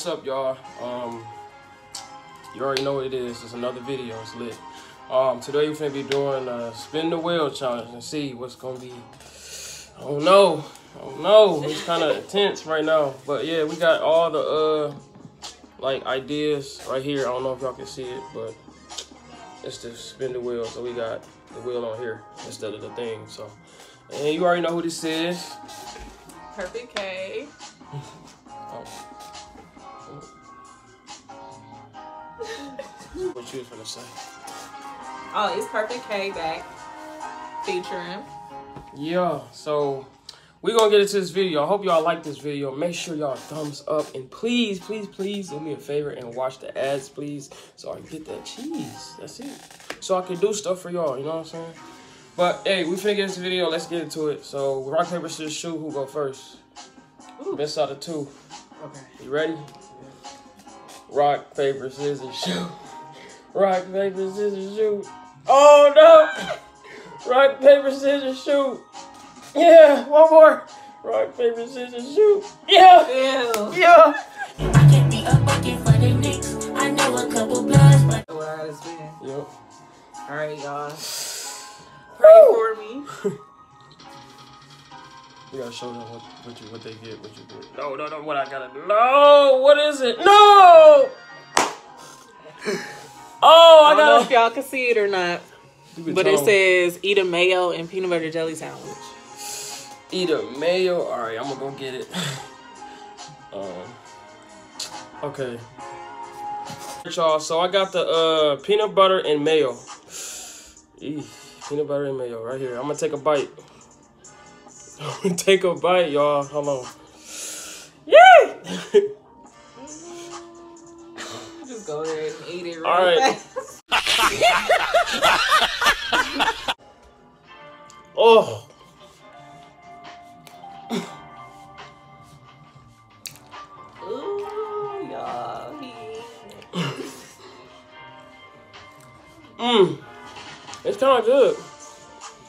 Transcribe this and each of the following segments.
what's up, y'all? Um, you already know what it is. It's another video. It's lit. Um, today we're gonna be doing a spin the wheel challenge and see what's gonna be. I don't know. I don't know. It's kind of intense right now, but yeah, we got all the uh like ideas right here. I don't know if y'all can see it, but it's the spin the wheel. So we got the wheel on here instead of the thing. So, and you already know who this is. Perfect K. Oh. What you was gonna say? Oh, it's Perfect K back. Featuring. Yeah, so we gonna get into this video. I hope y'all like this video. Make sure y'all thumbs up and please, please, please do me a favor and watch the ads, please, so I can get that cheese. That's it. So I can do stuff for y'all. You know what I'm saying? But hey, we finna get this video. Let's get into it. So rock paper scissors shoot. Who go first? Ooh. Best out of two. Okay. You ready? Rock, paper, scissors, shoot. Rock, paper, scissors, shoot. Oh no! Rock, paper, scissors, shoot. Yeah, one more. Rock, paper, scissors, shoot. Yeah, Ew. yeah. I can be a bucket for the Knicks. I know a couple bloods, but What I gotta spin. Yep. Alright, y'all. Pray for me. You gotta show them what, what you what they get, what you get. No, no, no, what I gotta do. No, what is it? No! Oh, I I don't know if y'all can see it or not, but tell it 'em. says eat a mayo and peanut butter jelly sandwich. Eat a mayo. All right, I'm gonna go get it. um. Okay. Y'all, so I got the uh peanut butter and mayo. Eeh, peanut butter and mayo right here. I'm gonna take a bite. Take a bite, y'all. Hold on. Yay! Go ahead and eat it real All right. fast. oh. Ooh, y'all. Mmm. It's kind of good.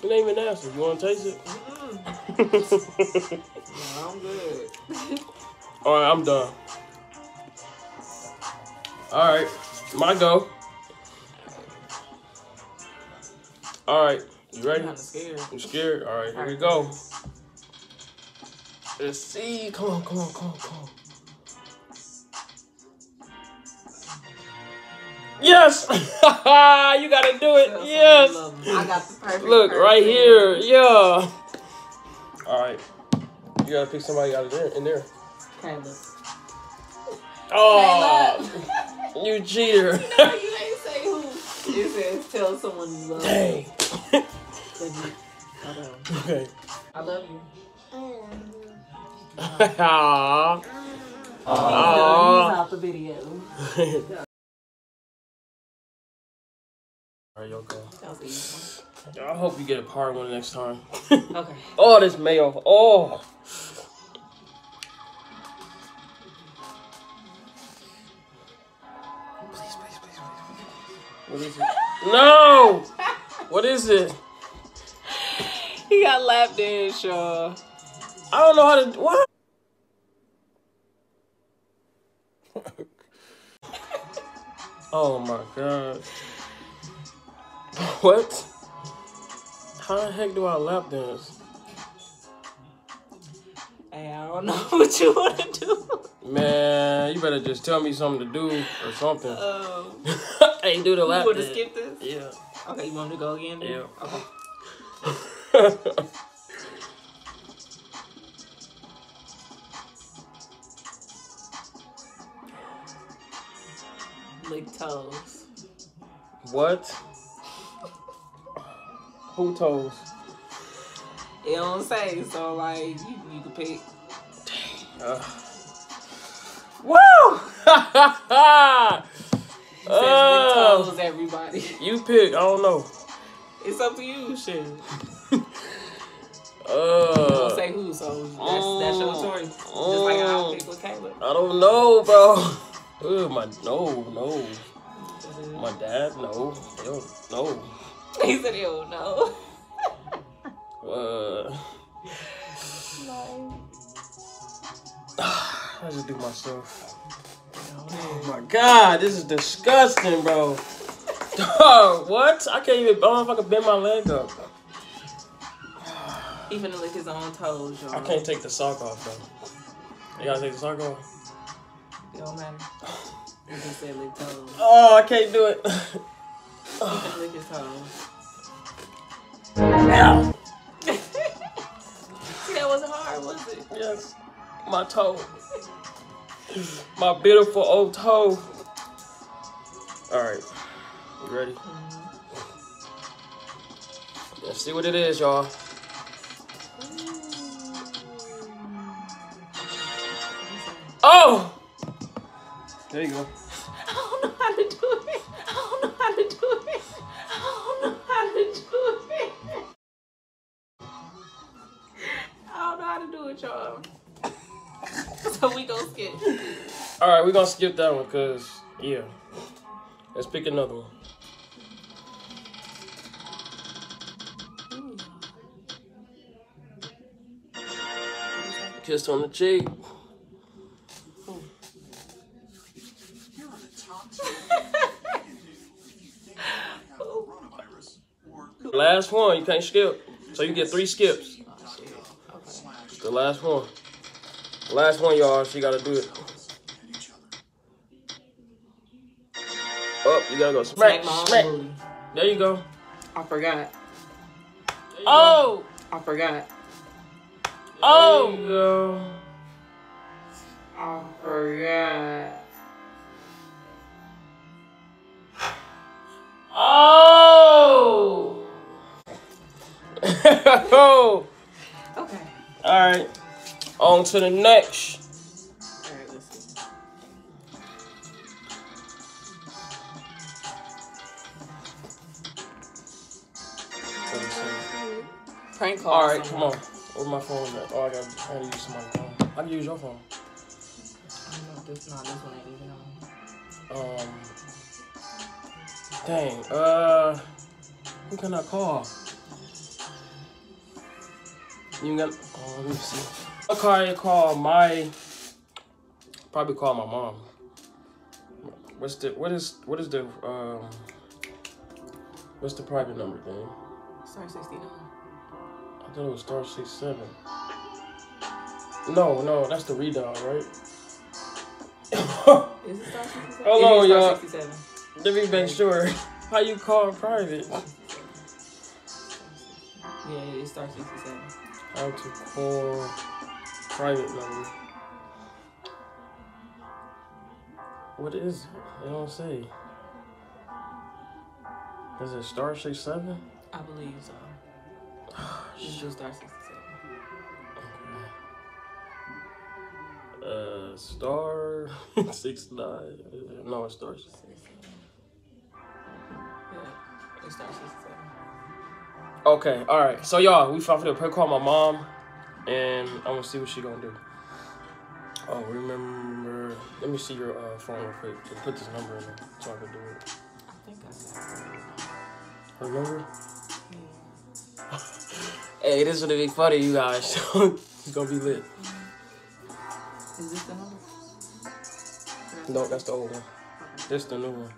It ain't even nasty. You want to taste it? Mm-hmm. No, I'm good. All right, I'm done. My go. All right, you ready? I'm scared. You scared? All right, here we go. Let's see. Come on, come on, come on, come on. Yes! you gotta do it. Yes. someone you love 'em. I got the perfect. Look right here. Yeah. All right. You gotta pick somebody out of there in there. Caleb. Oh, you cheater. No, you ain't say who. It says tell someone you love. Dang. You- I know. Okay. I love you. Aww. He's Aww. out the video. All right, y'all go. That was easy. I hope you get a part one next time. Okay. oh, this mayo. Oh. What is it? No! What is it? He got lap dance, y'all. I don't know how to. What? oh my god. What? How the heck do I lap dance? Hey, I don't know what you want to do. Man, you better just tell me something to do or something. Oh. Um, hey, do the you lap want to skip this? Yeah. Okay, you want me to go again? then? Yeah. Okay. Lick toes. what? Who toes? It don't say, so like you, you can pick. Uh. Woo! Says Oh. toes, everybody. you pick. I don't know. It's up to you, shit. Uh, Don't say who, so that's that's your choice. Just like I'll pick with Caleb. I don't know, bro. Ugh, my no, no. My dad, no. Ew, no. He said don't know. Uh, I just do myself. Oh my god, this is disgusting, bro. Dog, what? I can't even. I don't know if I can bend my leg up. Even finna lick his own toes, y'all. I can't take the sock off though. You gotta take the sock off. It don't matter. He just said lick toes. Oh, I can't do it. Finna lick his toes. Ow. See, that wasn't hard, was it? Yes, my toe. My beautiful old toe. All right, you ready? Let's see what it is, y'all. Oh! There you go. I don't know how to do it. Skip. All right, we're gonna skip that one because, yeah. Let's pick another one. Kiss on the cheek. Last one, you can't skip. So you get three skips. The last one. Last one, y'all. She gotta do it. Up, you gotta go smack, Smack my own smack. booty. There you go. I forgot. There you go. Oh, I forgot. Oh! There Oh, you go. I forgot. Oh. oh. Okay. All right. On to the next. All right, let's see. Prank call. All right, come on. Where my phone at? Oh, I got. I gotta use somebody's phone. I can use your phone. I don't know if this, nah, this one ain't even on. Um. Dang. Uh. Who can I call? You got. Oh, let me see. I'll call, call my. Probably call my mom. What's the what is what is the um. What's the private number, thing? Star 69. I thought it was star six seven. No, no, that's the redial, right? Is it Star 67? Hold on, y'all. Let me make sure. How you call private? Yeah, it is Star 67. How to call private number? What is it? They don't say. Is it star six seven? I believe so. It's just Star 67. Uh, star six nine. No, it's star. six- Yeah, it's Star 67. Okay, all right. So y'all, we found to prank call my mom, and I'm gonna see what she gonna do. Oh, remember? Let me see your uh, phone real quick. Just put this number in there so I can do it. I think I got it. Her number? hey, this is gonna be funny, you guys. it's gonna be lit. Is this the number? No, that's the old one. This the new one.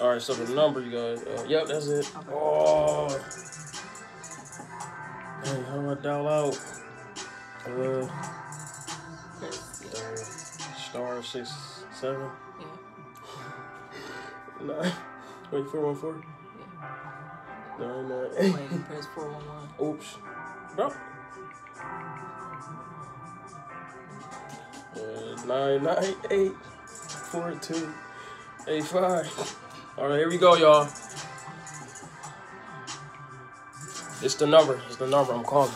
All right, so the number, you guys. Uh, yep, that's it. Okay. Oh. Hey, how do I dial out? Uh, uh, star six seven yeah. nine. Wait, four one four. Nine nine Wait, eight. press 411. Oops, bro. Uh, nine nine eight four two eight five. All right, here we go, y'all. It's the number. It's the number I'm calling.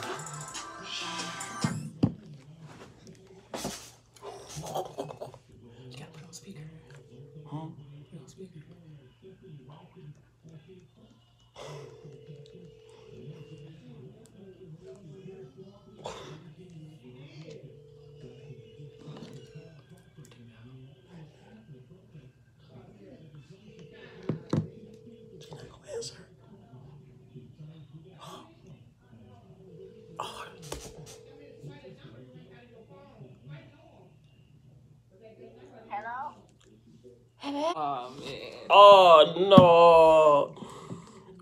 No.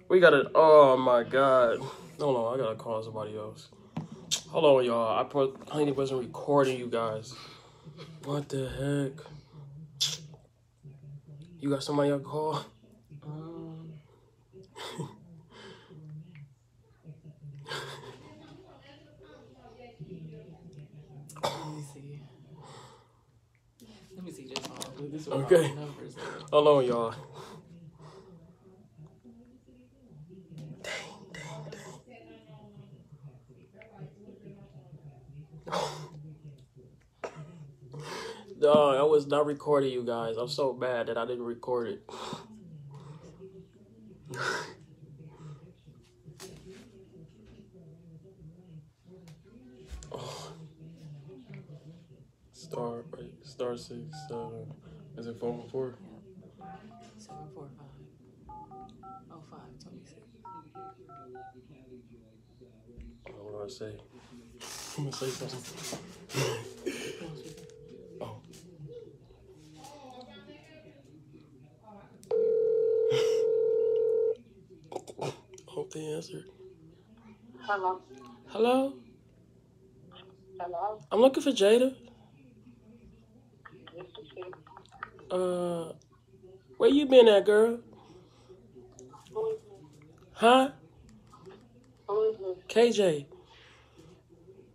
We got it. Oh my god. Hold on, I gotta call somebody else. Hold on, y'all. I put. I wasn't recording you guys. What the heck? You got somebody I call? Um, let me see. Let me see just. This is Okay. okay. Hold on, y'all. No, I was not recording you guys. I'm so bad that I didn't record it. Oh. Star, right? Star six, seven. Is it phone four? Seven four five. Oh five twenty six. What do I say? I'm gonna say something. Oh. Hope they answer. Hello. Hello? Hello. I'm looking for Jada. This is she. Uh, where you been at, girl? Who is Huh? this? Who is? KJ.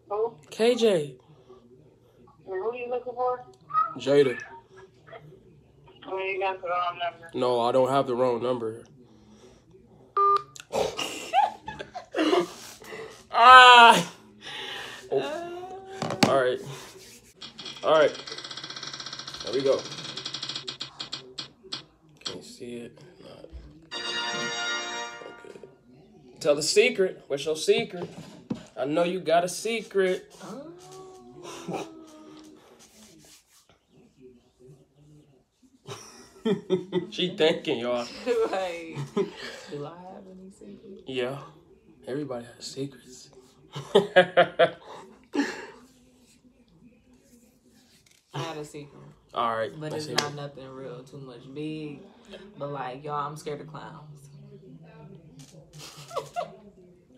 Who? KJ. And who you looking for? Jada. Oh, you got the wrong number. No, I don't have the wrong number. Ah! Oh. All right. All right. There we go. Can't see it. Not. Okay. Tell the secret. What's your secret? I know you got a secret. she thinking, y'all. Right. Do I have any secrets? Yeah. Everybody has secrets. I had a secret, All right. but it's not it. nothing real too much big. But like y'all, I'm scared of clowns.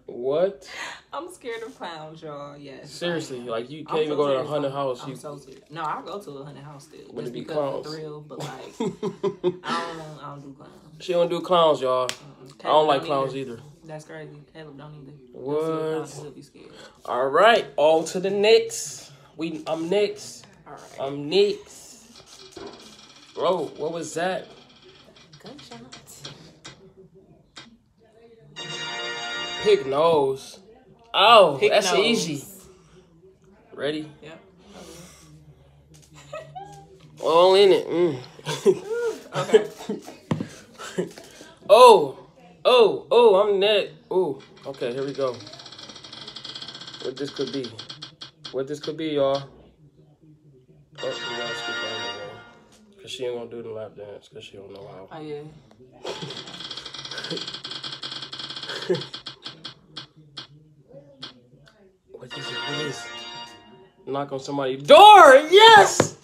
What? I'm scared of clowns, y'all. Yes. Seriously, like you I'm can't even so go to a haunted house. I'm You so serious. No, I'll go to a haunted house still. Would it Just be because clowns? of the thrill, but like I don't I don't do clowns. she don't do clowns, y'all. I don't like clowns either. either. That's crazy. Caleb don't either. What? Be scared. All right, on to the next. We, I'm next. All right. I'm next. Bro, what was that? Gunshots. Pig nose. Oh, Pig that's nose. easy. Ready? Yep. All in it. Mm. Okay. oh, oh, oh, I'm next. Oh, okay, here we go. What this could be. What this could be, y'all. Oh, we gotta skip that one. Cause she ain't gonna do the lap dance, cause she don't know how. Oh yeah. What is it? What is? Knock on somebody's door. Yes,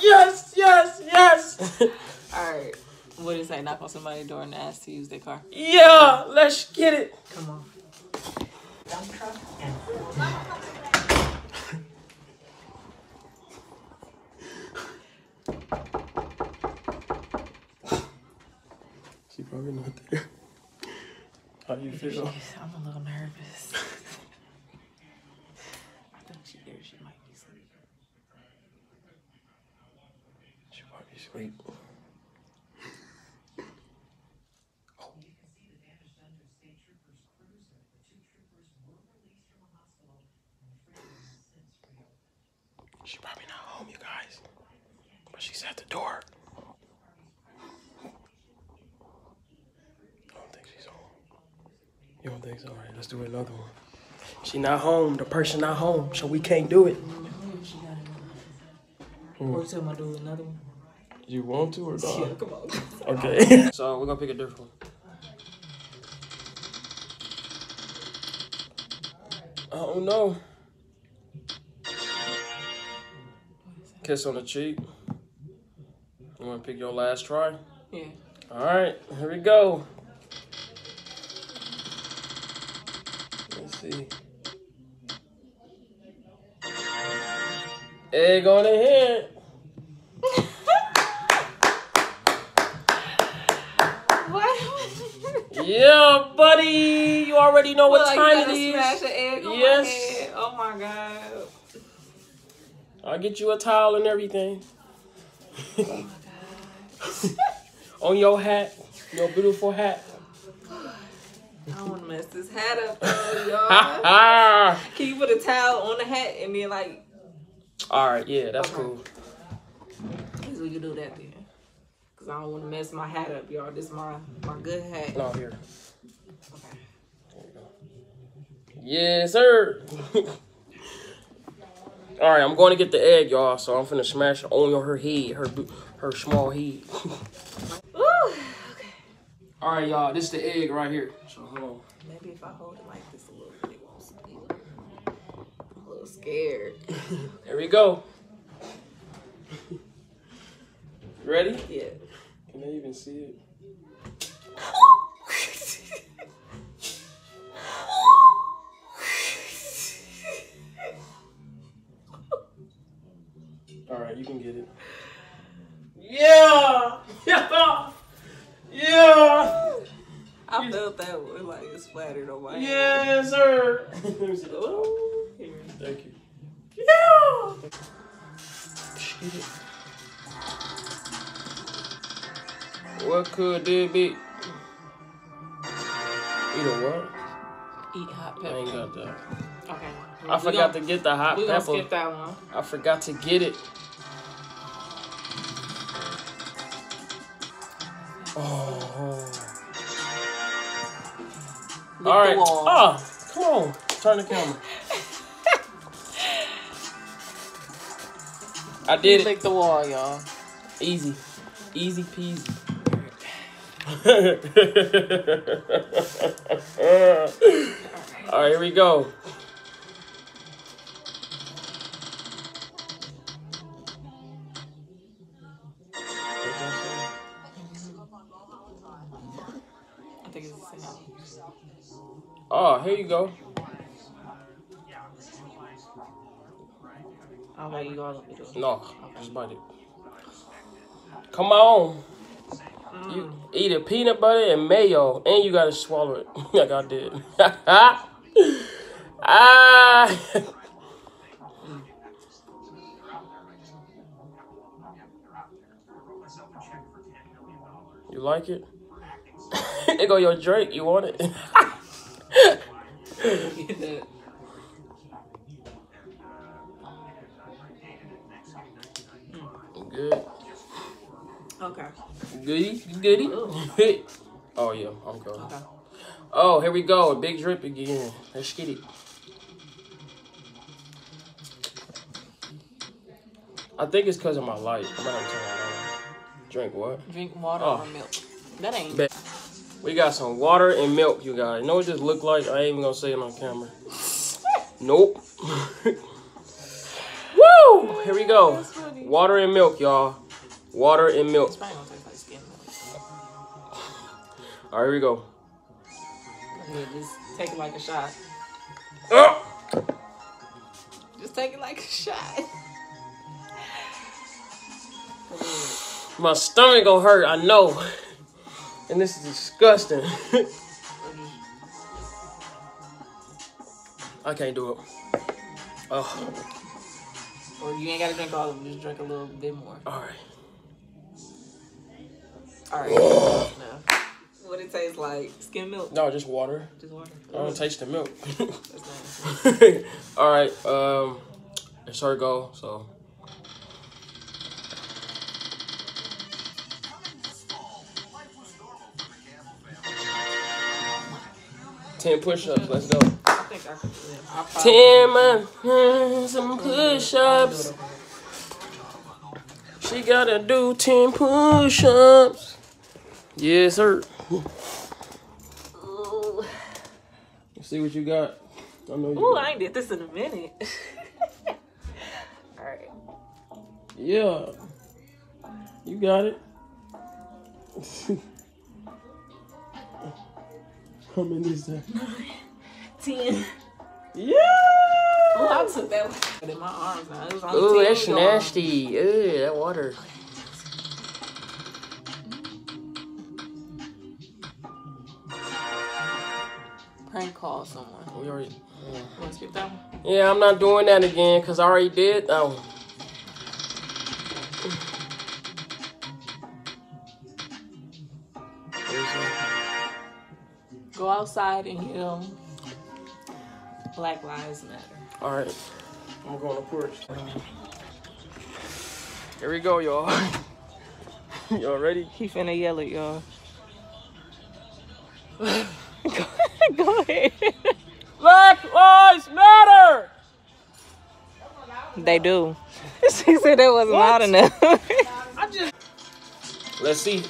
yes, yes, yes. All right. What is that? Knock on somebody's door and ask to use their car. yeah, let's get it. Come on. She probably not there. How do you feel? I'm a little nervous. I think she there. She might be sleeping. She probably asleep. She probably not home, you guys. But she's at the door. I don't think she's home. You don't think so? All right, let's do another one. She not home. The person not home, so we can't do it. She got it. Or tell my do another one. You want to or not? Yeah, come on. Okay. so we're gonna pick a different one. I don't know. Kiss on the cheek. You want to pick your last try? Yeah. All right, here we go. Let's see. Egg on the head. What? Yeah, buddy. You already know what Well, time it is. Smash an egg on Yes. my head. Oh my god. I'll get you a towel and everything. Oh on your hat, your beautiful hat. I don't want to mess this hat up, y'all. Ah. Can you put a towel on the hat and then like? All right, yeah, that's Okay. cool. So we can do that then. Cause I don't want to mess my hat up, y'all. This my my good hat. No, here. Okay. Yes, sir. All right, I'm going to get the egg, y'all. So I'm finna smash it on her head, her her small head. Ooh. Okay. All right, y'all. This is the egg right here. So hold on. Maybe if I hold it like this a little bit, it won't spill. I'm a little scared. there we go. Ready? Yeah. Can they even see it? All right, you can get it. Yeah, yeah, yeah. I felt that one like it splattered on my head. Yes, sir. Let me see the top. Ooh. Thank you. Yeah. Get it. What could it be? Either what? Eat hot I pepper. ain't got that. Okay. I forgot to get the hot We're gonna pepper. skip that one. I forgot to get it. Oh. All right. Oh, ah, come on. Turn the camera. I did it. Lick the wall, y'all. Easy. Easy peasy. All right, here we go. Oh, here you go. I'll let you all let me do it. No, just bite it. Come on. Mm. You eat a peanut butter and mayo, and you gotta swallow it like I did. ah. You like it? it go your Drake. You want it? That. Good. Okay. Goody. Goody. oh yeah, I'm going. Okay. Oh, here we go. A big drip again. Let's get it. I think it's because of my light. I'm gonna turn it on. Drink what? Drink water Oh. or milk. That ain't. Bet. We got some water and milk, you guys. You know what this look like? I ain't even gonna say it on camera. Nope. Woo! Here we go. Water and milk, y'all. Water and milk. It's probably gonna taste like skin milk. All right, here we go. Yeah, just take it like a shot. Ah! Just take it like a shot. My stomach gonna hurt, I know. And this is disgusting. I can't do it. Oh, Or you ain't gotta drink all of them. Just drink a little bit more. all right. All right. no. What it tastes like? Skim milk. No, just water. Just water. I don't taste the milk. All right. Um, it's her go. So. Ten push-ups. Let's go. I think I could do it. Ten man, some push-ups. She gotta do ten push-ups. Yes, sir. Ooh. See what you got. I know you. Ooh, got- I ain't did this in a minute. All right. Yeah. You got it. How many is that? Ten. Yeah. Oh, I took that one in my arms now. It was only Ooh, that's in your arms. nasty. Ew, that water. Prank call someone. We already. You want to skip that one? Yeah, I'm not doing that again because I already did that one. Go outside and yell. Black Lives Matter. All right, I'm going to porch. Here we go, y'all. y'all ready? He finna yell at y'all. go, go ahead. Black Lives Matter. They do. she said that wasn't loud enough. I just... Let's see.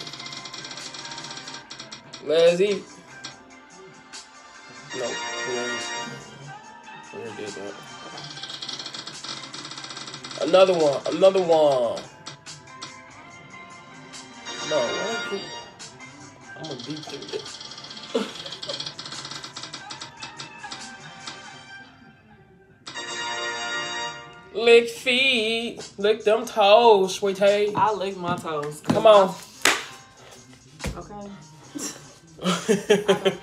Let's eat. No, we already, we already did that. Another one. Another one. No, why? I'm gonna beat you. Lick feet, lick them toes, sweetie. I lick my toes. Come on.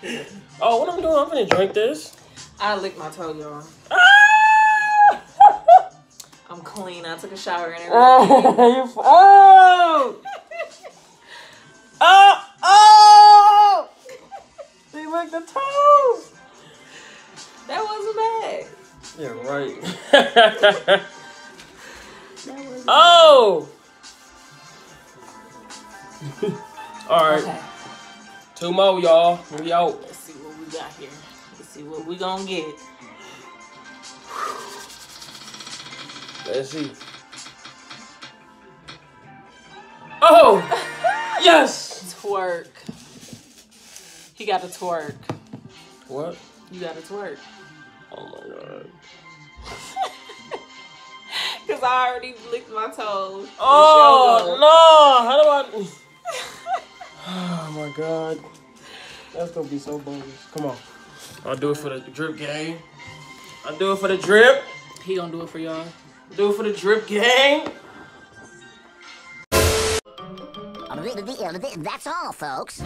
Oh, what I'm doing? I'm gonna drink this. I lick my toe, y'all. Ah! I'm clean. I took a shower and everything. oh! Oh! Oh! Oh! They lick the toes. That wasn't bad. Yeah, right. Oh! All right, Okay. Two more, y'all. We out. Let's see what we got here. Let's see what we gonna get. Let's see. Oh! Yes! Twerk. He got a twerk. What? You got a twerk. Oh my god. Cause I already licked my toes. Oh no! How do I? Oh my god. That's gonna be so bogus. Come on. I'll do it for the drip gang. I'll do it for the drip. He gonna do it for y'all. Do it for the drip gang. That's all, folks.